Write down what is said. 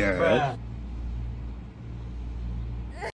Yeah.